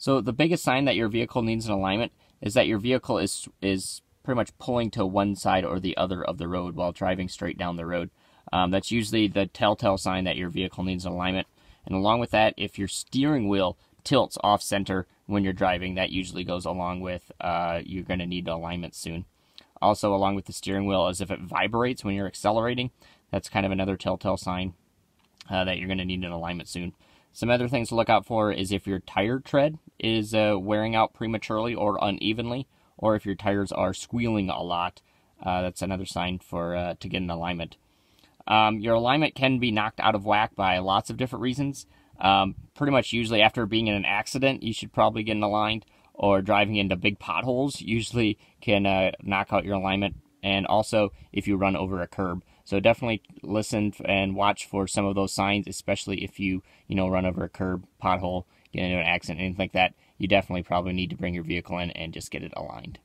So the biggest sign that your vehicle needs an alignment is that your vehicle is is pretty much pulling to one side or the other of the road while driving straight down the road. Um, that's usually the telltale sign that your vehicle needs an alignment. And along with that, if your steering wheel tilts off center when you're driving, that usually goes along with uh, you're going to need alignment soon. Also, along with the steering wheel, as if it vibrates when you're accelerating, that's kind of another telltale sign uh, that you're going to need an alignment soon. Some other things to look out for is if your tire tread is uh, wearing out prematurely or unevenly, or if your tires are squealing a lot. Uh, that's another sign for uh, to get an alignment. Um, your alignment can be knocked out of whack by lots of different reasons. Um, pretty much usually after being in an accident, you should probably get an aligned, or driving into big potholes usually can uh, knock out your alignment. And also if you run over a curb. So definitely listen and watch for some of those signs, especially if you, you know, run over a curb, pothole, get into an accident, anything like that. You definitely probably need to bring your vehicle in and just get it aligned.